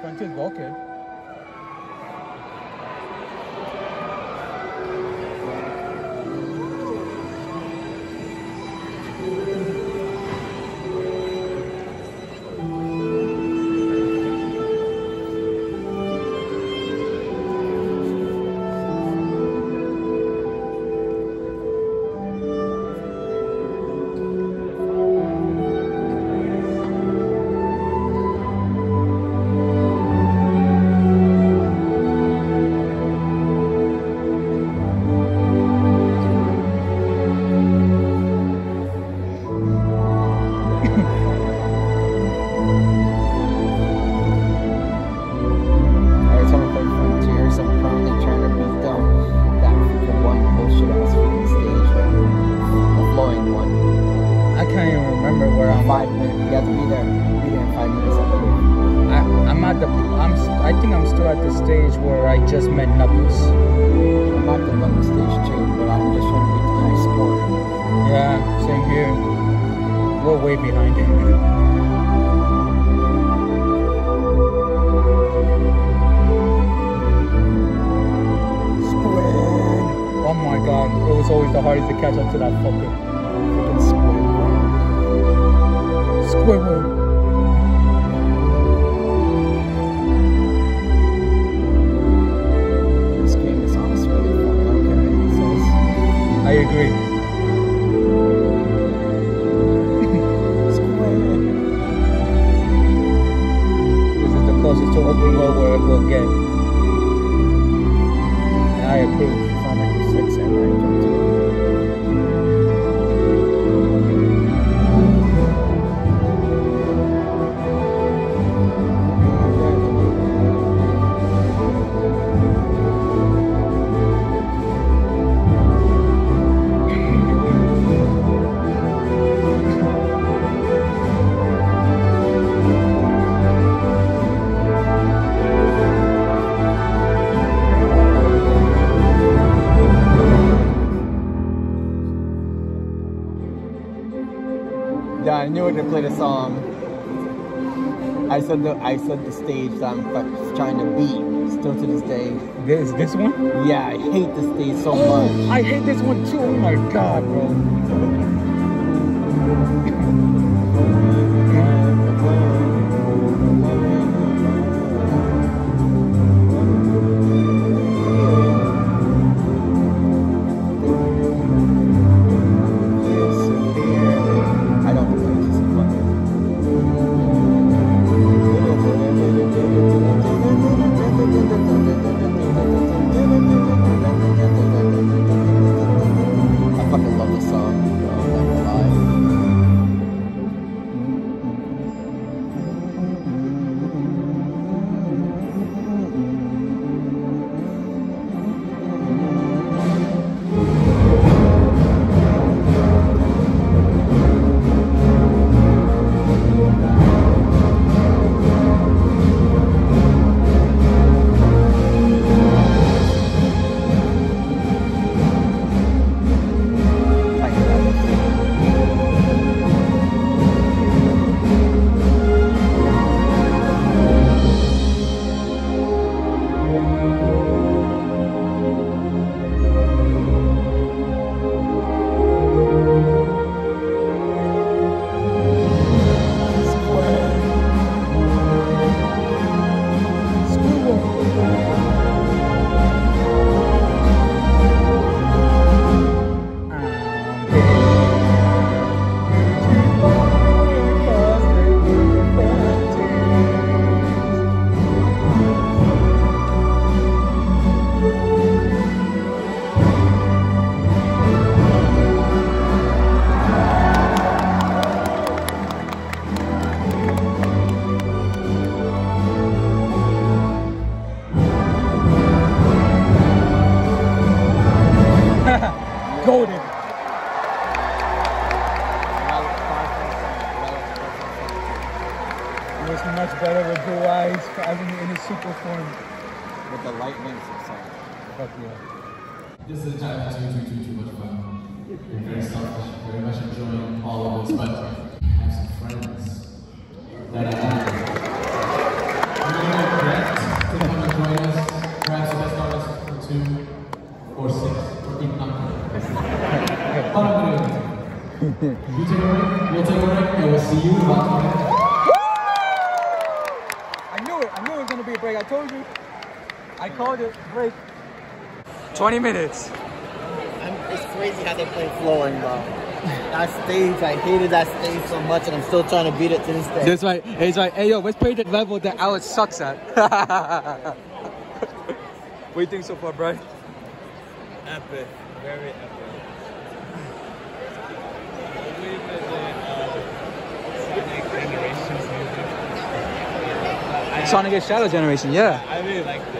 Frontiers, but I think I'm still at the stage where I just met Knuckles. I'm not the on stage too, but I'm just trying to beat the high score. Yeah, same here. We're way behind. Squid. Oh my god, it was always the hardest to catch up to that fucker. Freaking squid. Squidward. closest to open world where it will get. And I approve. Sonic 6 and 922. I knew it to play the song. I said the I said the stage that I'm trying to beat still to this day. This this one? Yeah, I hate this stage so much. I hate this one too. Oh my god, bro. Golden. It was much better with blue eyes as in, in his super form. With the lightning song. Fuck yeah. This is time too, too, too, too much fun. We're very selfish, very much enjoying all of this, but You take a break. We'll take a break, and we'll see you in about 20 minutes. I knew it. I knew it was gonna be a break. I told you. I called it break. 20 minutes. I'm, it's crazy how they play flowing, bro. That stage, I hated that stage so much, and I'm still trying to beat it to this day. That's right. It's like, hey yo, let's play the level that Alex sucks at. what do you think so far, Brian? Epic, very epic. Sonic is Shadow Generation, yeah. I really like that.